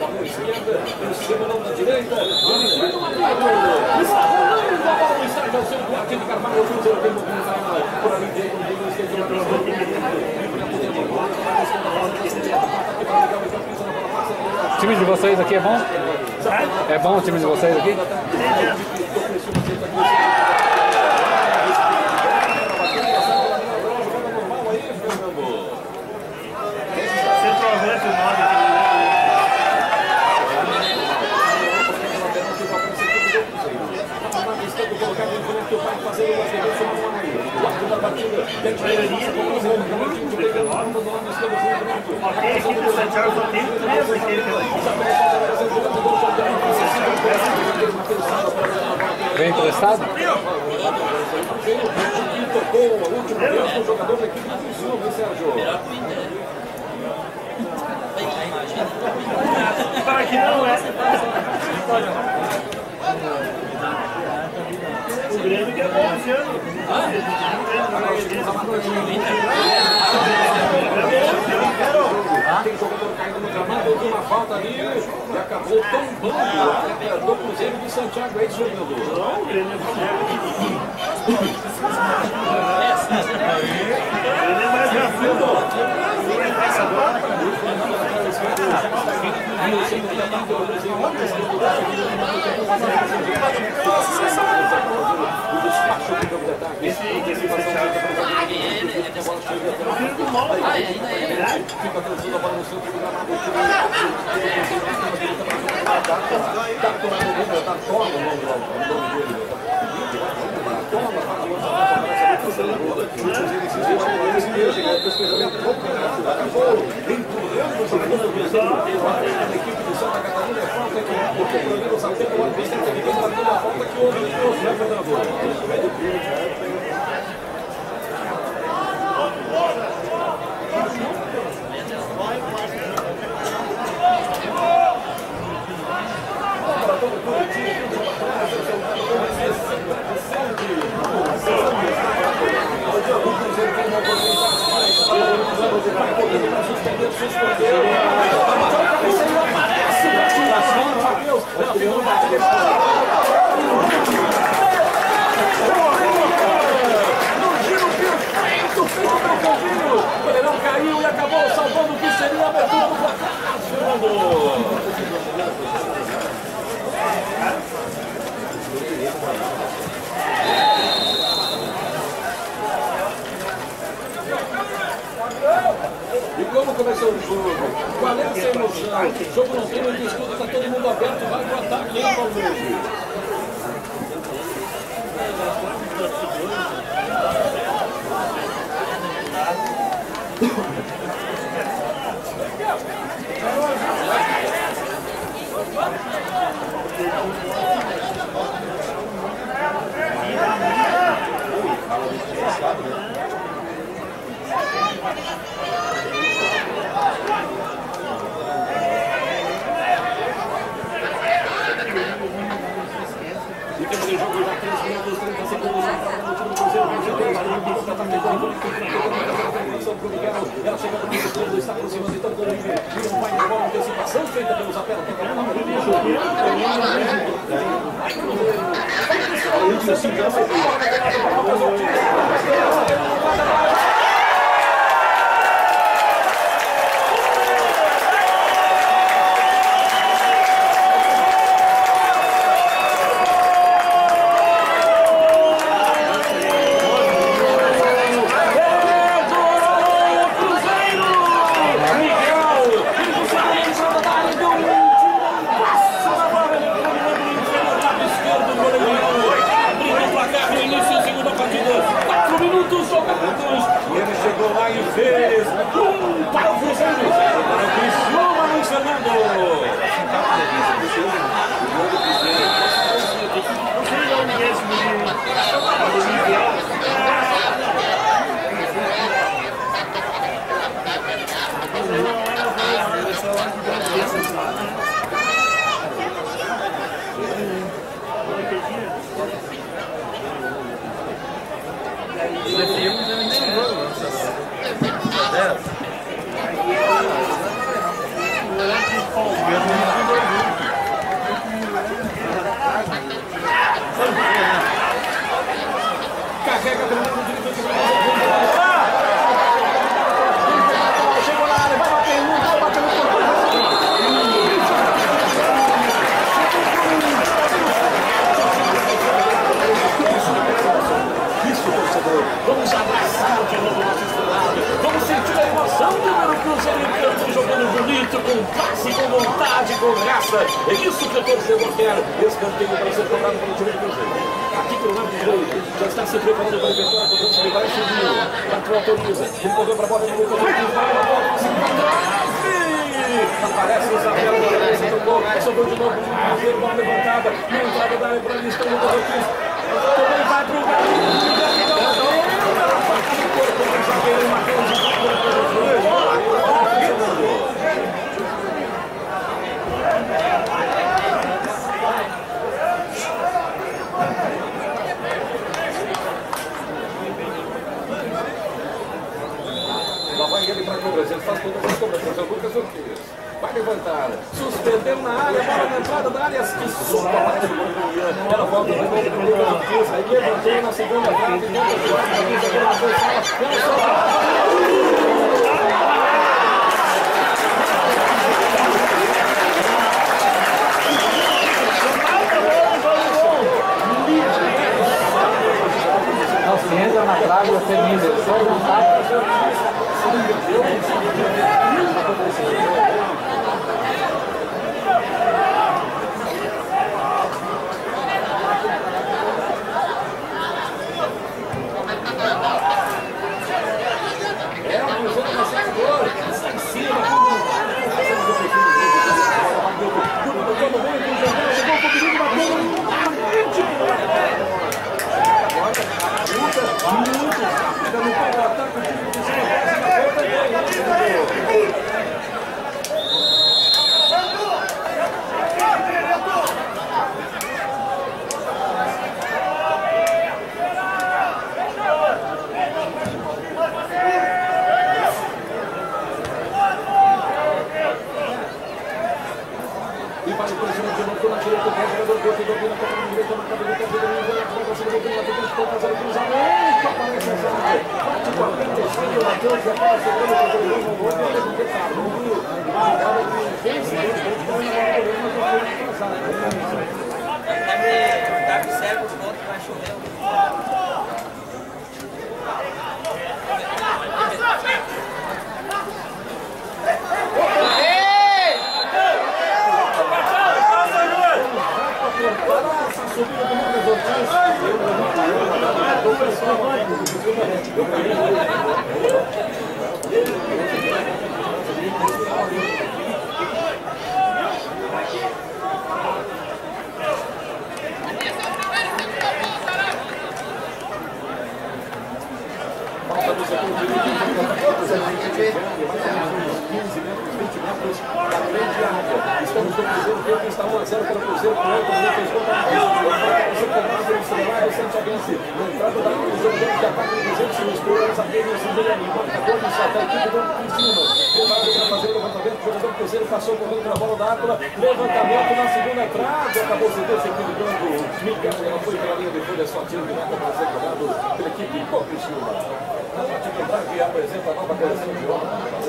O time de vocês aqui é bom? É bom o time de vocês aqui? Vem emprestado? tocou Sérgio? Para que não é. O Grêmio que é bom. Tem jogador caindo no gramado, houve uma falta ali e acabou tombando do Cruzeiro de Santiago. É isso, jogador. Tá tomando o tá toma o nome lá, o nome dele. Toma, faz uma parece Acabou empurrando o jogador do Cruzeiro. A equipe de Santa Catarina é falta que porque o Danilo Zapeta, o árbitro tem que marcar uma falta que houve no posto, né, Fernando? O goleirão caiu e acabou salvando o que seria a abertura do placar. Fernando. E como começou o jogo? Qual é essa emoção? O jogo não tem muito estudo, está todo mundo aberto, vai pro ataque, hein, Palmeiras? E temos em jogo já 3 minutos, 30 segundos. O time do Cruzeiro vai jogando. O contra-ataque do Miguel. Ela chega no meio esquerdo, está aproximando então do Oliveira. E não vai embora, antecipação feita pelo Zapela. Toca a bola. Abrindo o placar no partida. Quer que eu com raça. É isso que o torcedor quer. Escanteio para ser cobrado pelo time do Cruzeiro. Aqui pelo lado direito, já está se preparando para efetuar a cobrança de vários subiu. Quatro autoriza. Para a bola Lucas. Vai a bola, segunda trave. Aparece o Isabel, tocou, sobrou de novo Cruzeiro, bola levantada. Na entrada da área para a lista, o Lucas também vai para o Lá ele para cobrança, ele faz todas as. É o Lucas Ortiz. Vai levantar, suspendeu na área, bola na entrada da área, que sopa Ela volta de novo para o Lucas Ortiz. Aí levantou na segunda trave, camisa pela posição. Ela solta. Se entra na trave, você linda. Só não tá. É, o Cruzeiro vai ser agora. Está em cima. Tocou no meio, Cruzeiro chegou com o perigo, bateu no luta, muito rápida no contra-ataque. O time do Cruzeiro faz a volta e ganha. E vai o Cruzeiro de novo na direita, o jogador do outro domina com a direita, na cabeça do Cruzeiro, vai conseguir o primeiro tempo, foi fazer o cruzamento, aparece a zaga, bate com a frente, esquerda, o Matheus, já para segurando o Cruzeiro, o gol, olha que detalhe, a que foi na do que. Tá com cego, volta, vai chover. Subida do Lucas Ortiz, falta do setor direito, 15 metros, 20 metros da grande área. Estamos no Cruzeiro, tempo está 1 a 0 para o Cruzeiro, com 8 minutos contra o Cruzeiro. Começa pelo celular, você Tiaguense. Na entrada da área, o jogo dentro de ataque do Cruzeiro, se mistura, essa vez o Cidadania, marcador de só a equipe do Criciúma. Preparado para o o do Cruzeiro passou correndo pela bola da Áquila, levantamento na segunda trave, acabou se desequilibrando. Miguel, ela foi pela linha de folha, só tiro de meta para ser jogado pela equipe do Criciúma. A Partido Branco apresenta a nova coleção de óculos.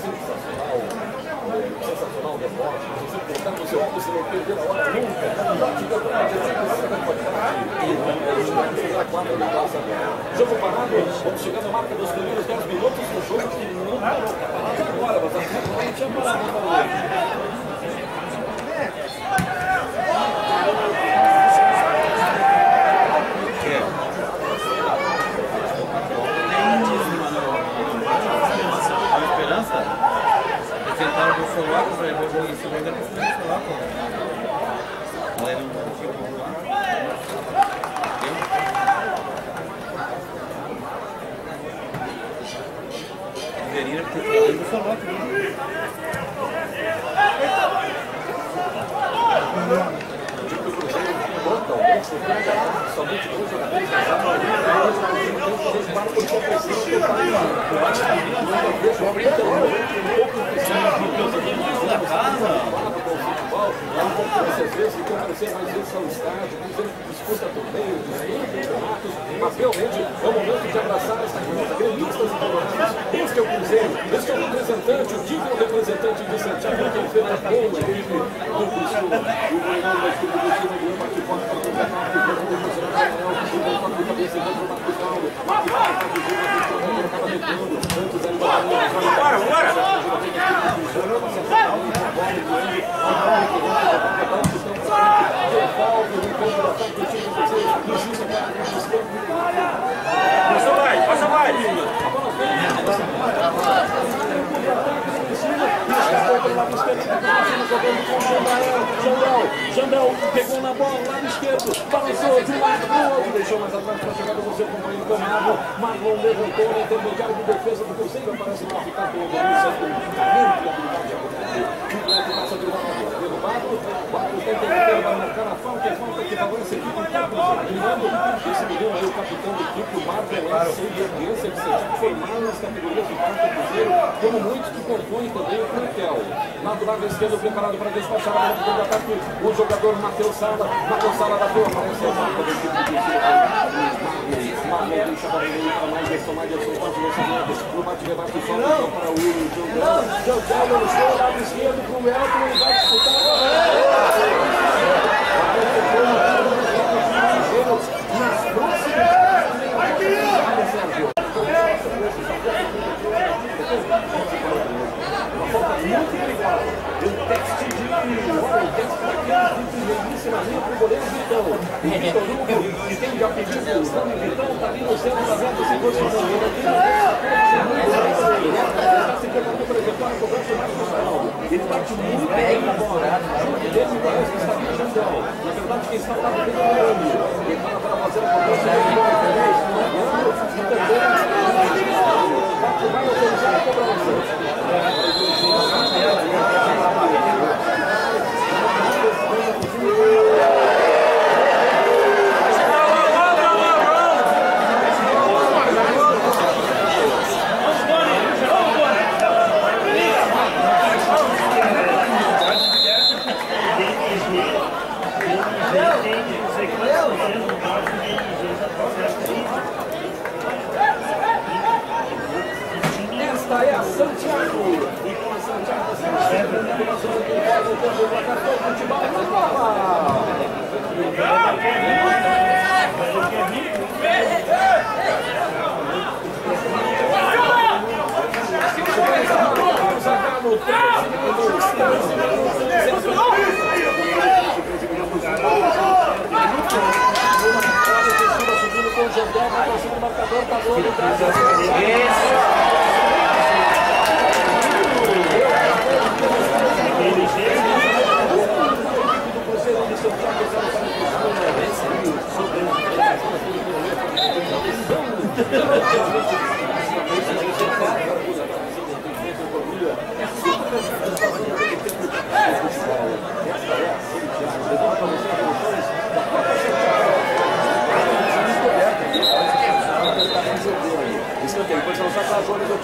Sensacional. Sensacional deporte. Se você colocar no seu óculos, você não perder a hora nunca. Jogo parado, vamos chegando à marca dos primeiros 10 minutos do jogo que não parou. Parado agora, mas até agora não tinha parado. não parou. Esperança? Tentaram do celular, eu falei, vou vou em cima ainda com o celular, pô. Era um pouquinho bom lá. Deveria ter trazido o celular também. Somente dois jogadores casados, dois para por competição, que está aí, o baixo da linha, uma vez, o Abreu, um pouco da casa, o futebol, é um pouco vezes, que aparecer mais vezes ao estádio, disputa torneios, disputa campeonatos, mas realmente é o momento de abraçar essa camisa, gremistas e colorados, este é o Cruzeiro, este é o representante, o digno representante de Santiago, que enfrenta a boa equipe do Cruzeiro, e o treinador da equipe do time do aqui fora para o campeonato, que foi o Cruzeiro, o toque de cabeça encontra o Marcos Paulo, Marcos Paulo, acaba recuando, antes era o Bora, bora! ataque do time do Cruzeiro. Precisa para a esquerda. Passa mais, Посылай, посылай! Jandel pegou na bola, lado esquerdo, balançou de um lado para o outro, deixou mais atrás para chegar no seu companheiro Camargo. Marlon levantou no intermediário de defesa do Cruzeiro, aparece lá, ficar com o Domingos, talento e habilidade. Passa de Barco tenta meter, vai marcar a falta, é falta que favorece a equipe Lembrando, esse menino aí, o capitão da equipe, o Marco, é sem experiência de ser formado nas categorias do Parque Cruzeiro, como muitos que compõem também o plantel. Lado lado esquerdo preparado para despachar a bola do ataque, o jogador Matheus Sala, Matheus Sala bateu, aparece a marca da equipe do Marlon deixa a para mais, Gerson, mais, Gerson, quase lançamento, no bate-rebate, solta para o Jordão, Jordão, lançou, lado esquerdo para o Elton, ele vai disputar a falta muito perigosa. Teste de. Olha, teste daquele de belíssima linha para o goleiro Vitão. O Hugo, que de o Vitão, está ali no centro da reta, se posicionando aqui. Está se preparando para. Ele bate muito bem na bola. Esse parece que está aqui no Jandão. Na verdade, quem está lá é ele. Ele para fazer a cobrança de E também. Vai autorizar a cobrança. Você chega no coração do futebol, o campo do Acapulco, futebol na Copa. Zagallo, 13 minutos, 13 minutos. Subindo com o Jandel, vai para cima do marcador, tá gol, Escanteio, depois não para as horas eu.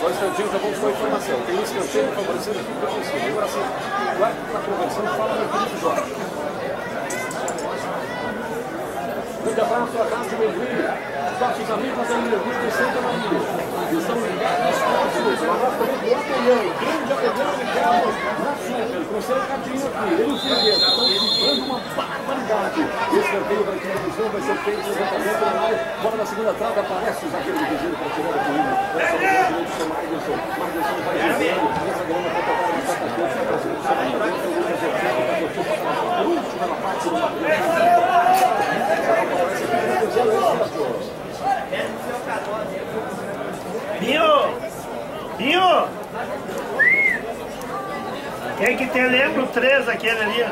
Só um instantinho, já vamos a informação. Tem um escanteio favorecendo a equipe defensiva. Agora sim, o árbitro está conversando, fala no Felipe Jorge. Grande abraço à Rádio Mergulho, amigos da Mergulho de Santa Maria. Estão ligados próximos, o abraço também do Atenhão, grande Atenhão ligado na Super, com seu recadinho aqui, ele e Figueiredo, barbaridade. Esse canteio da televisão vai ser feito exatamente na área, bola na segunda trave, aparece o zagueiro do Vizinho para tirar o perigo. Essa é a direito do seu Margenson, Margenson vai dizendo, essa grana vai tocar no atacante, para do seu Margenson, o Lucas Eusébio vai tocar por último na parte do! Quem que tem lembra o 3 aquele ali? ó?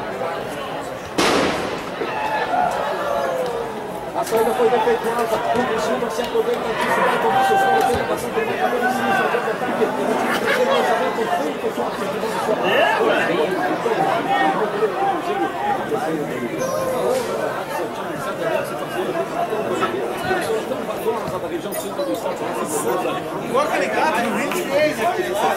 A saída foi defeituosa, o Cristina se aproveita disso, vai tomar seus gols, tenta passar pelo meio, acabou de se iniciar o ataque, do Cruzeiro, lançamento feito, forte, de novo, forte. É, ué. da região centro do estado, essa Coloca ligado, não rende fez aquele lá.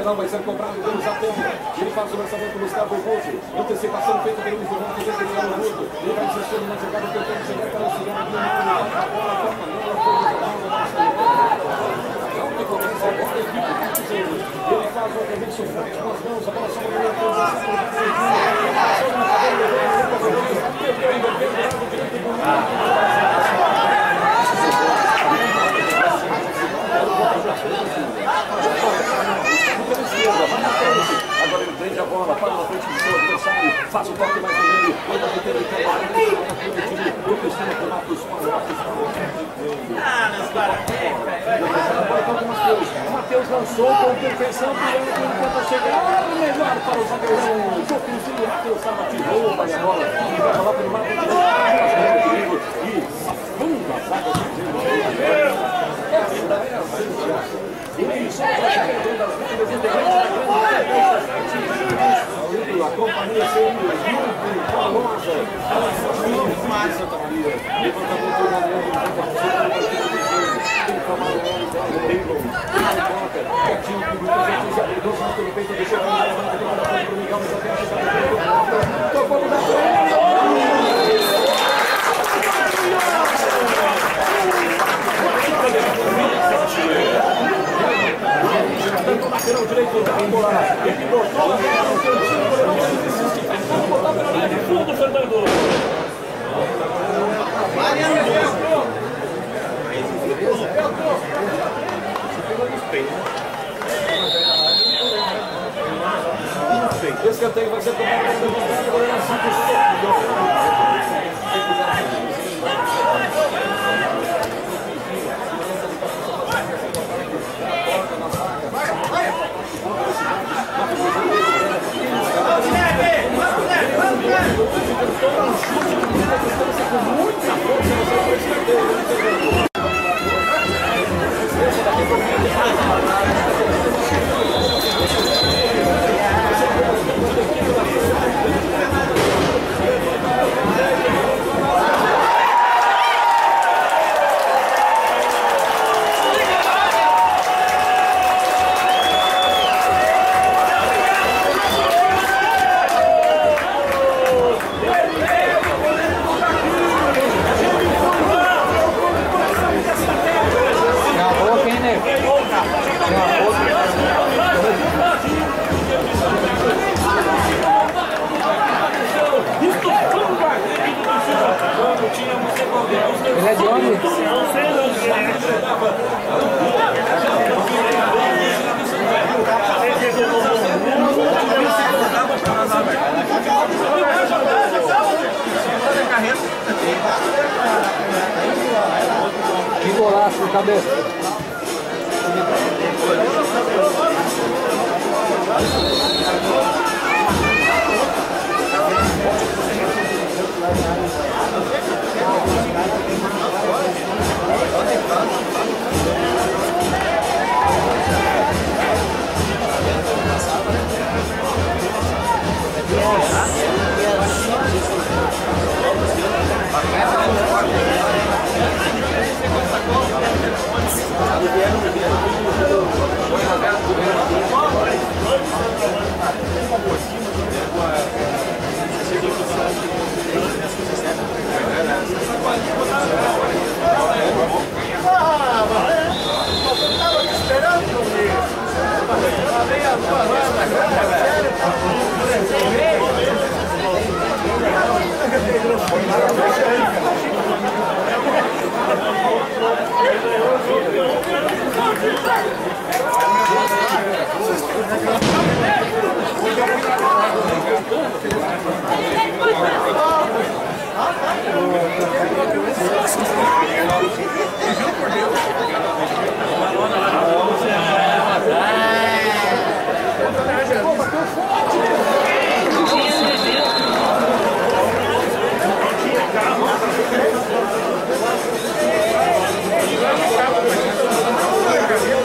Lateral vai ser cobrado pelo Zapão. Ele faz o lançamento do Gustavo Couto. Antecipação feita pelo Fernando que ganhar o minuto. Ele vai insistindo na jogada, tentando chegar para o segundo. A bola foi que começa agora a equipe do Cruzeiro. Ele faz o arremesso forte com as mãos. A bola só vai Perdeu, Faz o toque mais grande. Manda pro Pedro Camargo. O Cristiano Renato, os Marcos. Ah, meus caras. O Lançou com perfeição. Piano tenta chegar. Melhor para o zagueirão. Joãozinho. Matheus estava tirou para a bola. E vai falar pelo lado direito. E afunda a zaga do. Esta é a Santia. Isso é a chegada das vítimas integrantes da grande a companhia sempre muito famosa. Muito mais Santa Maria. Levantamento do Adriano, tem Camarão, Taylor, Toca, Gatinho, que muita gente já para mas a Vamos botar pela linha de fundo, Fernando. Esse canteio vai ser tomado pelo goleiro Tem Pelo amor de Deus.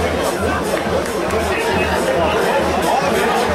Thank you.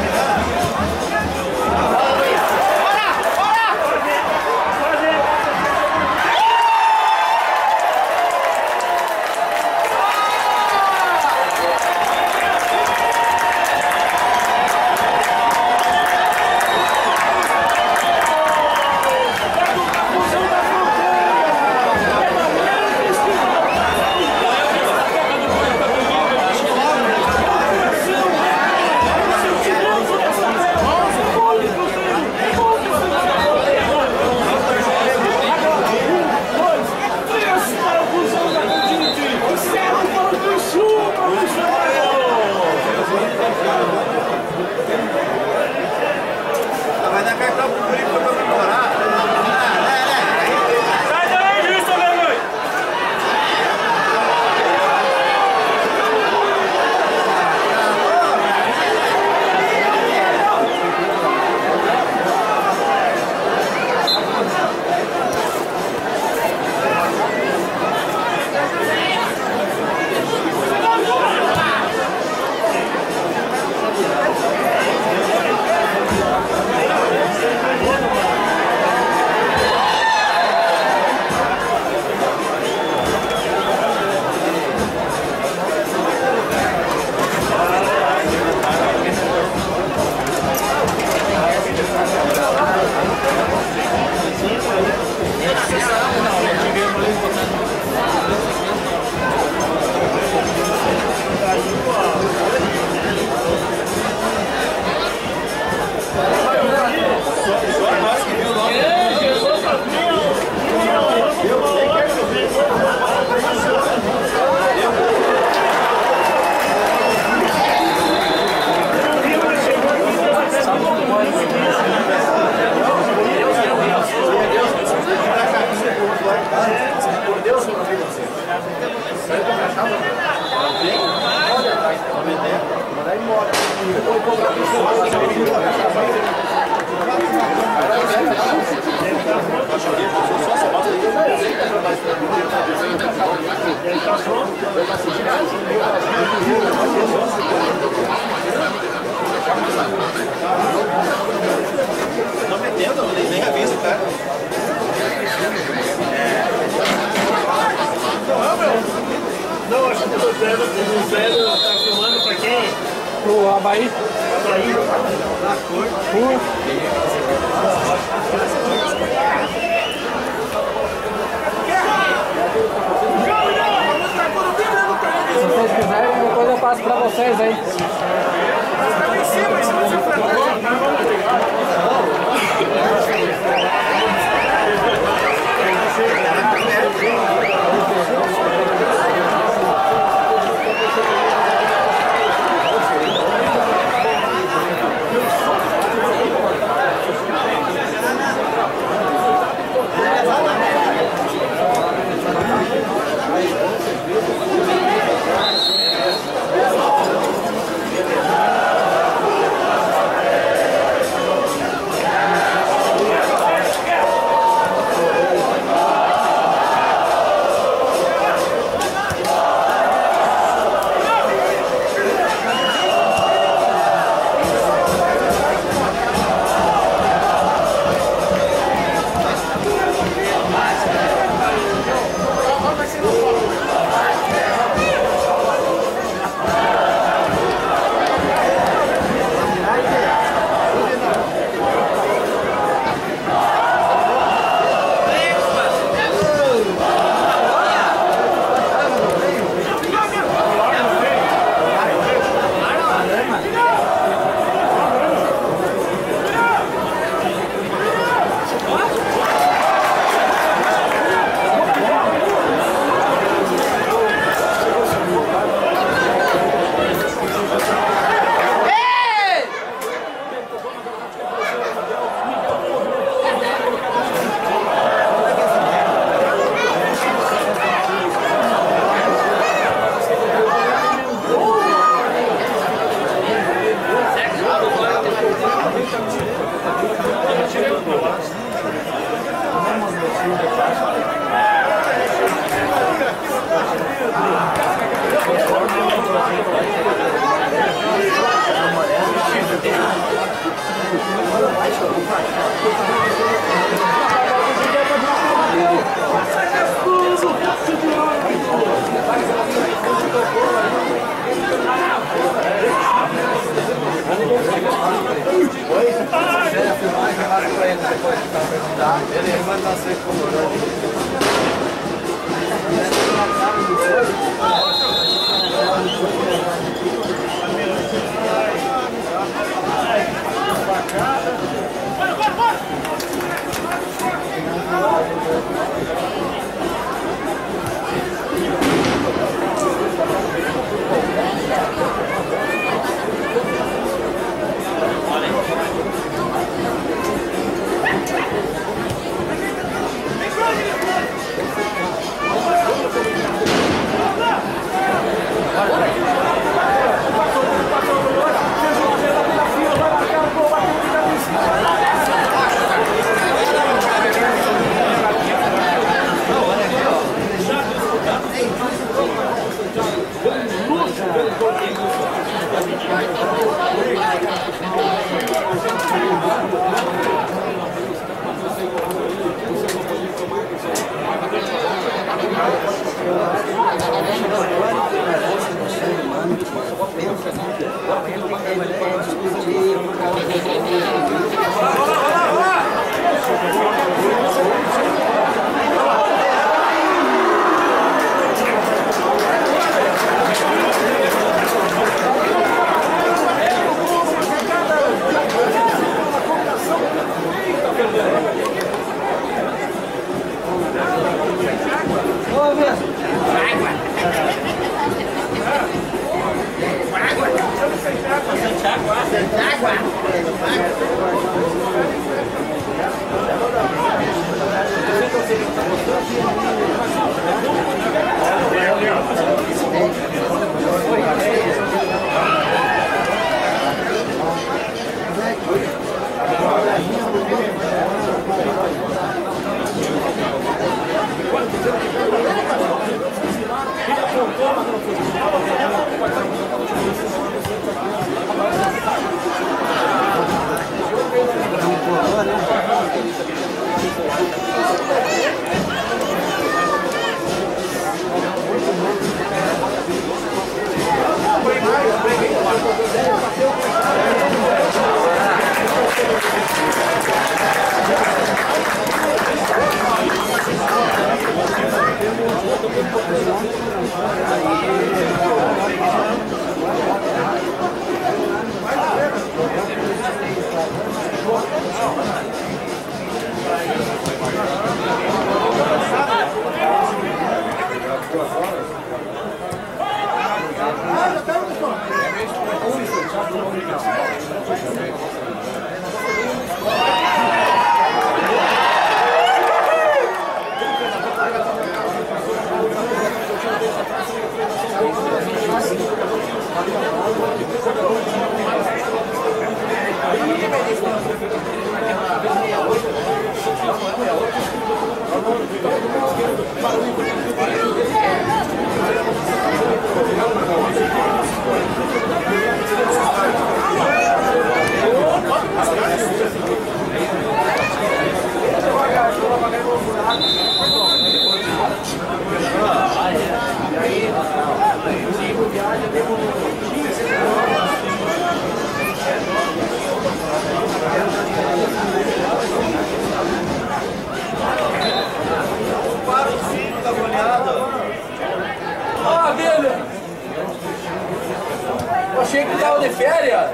O Zé tá filmando pra quem? Pro Havaí. Aí, Se vocês quiserem, depois eu passo pra vocês aí. Santiago, achei que tava de férias.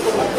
Pra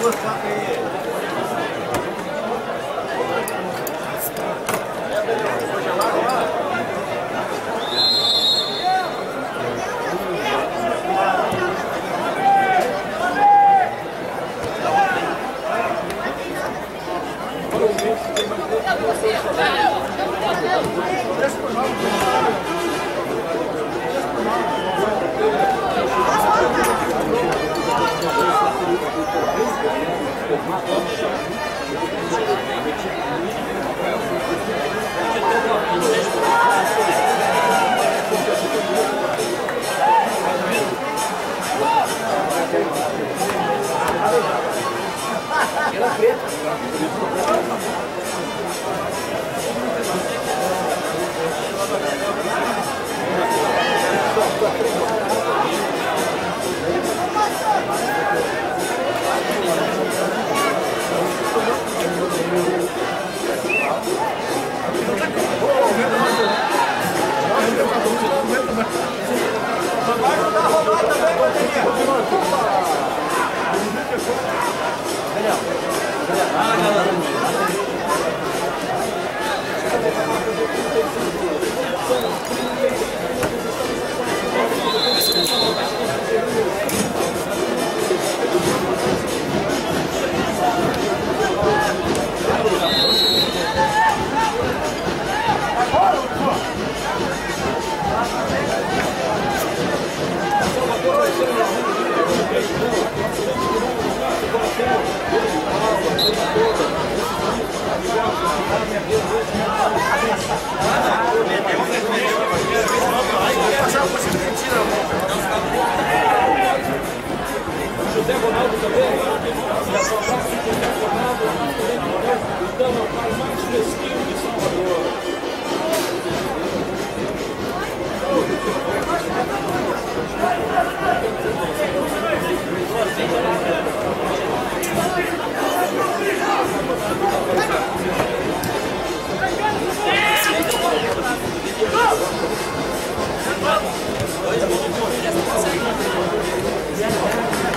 duas facas aí. Olha, olha, olha.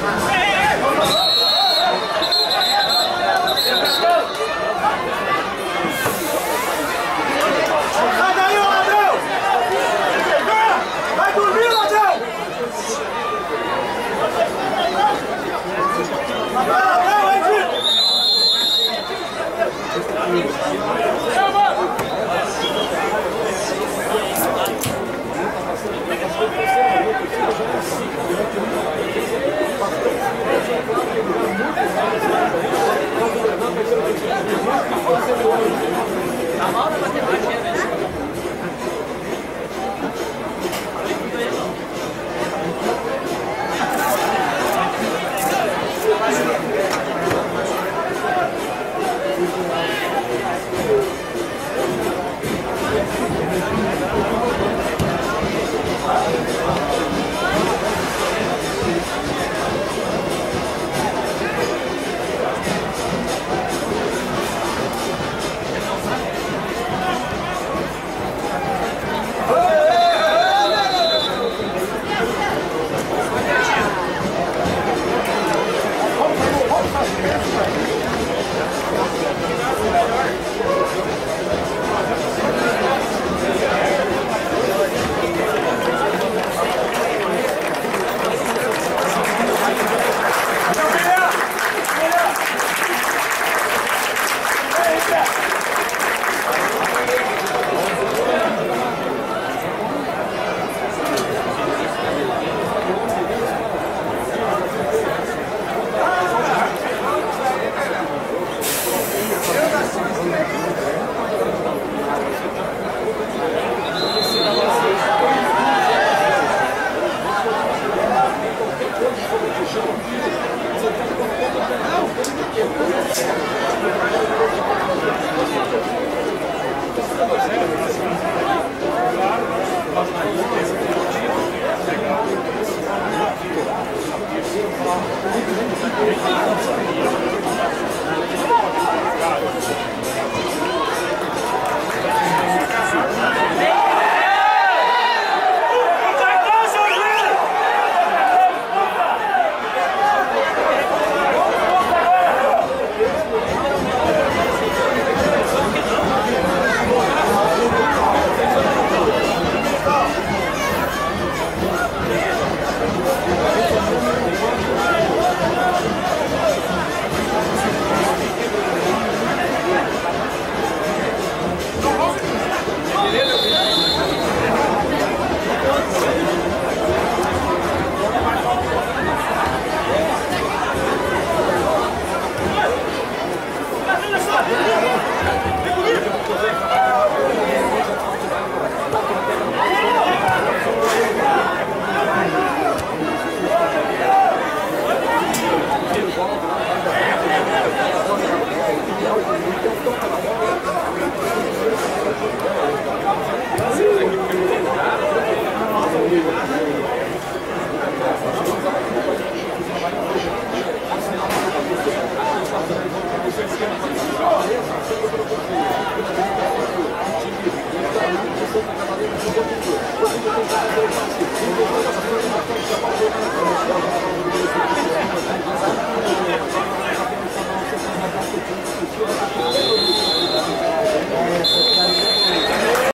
Yeah.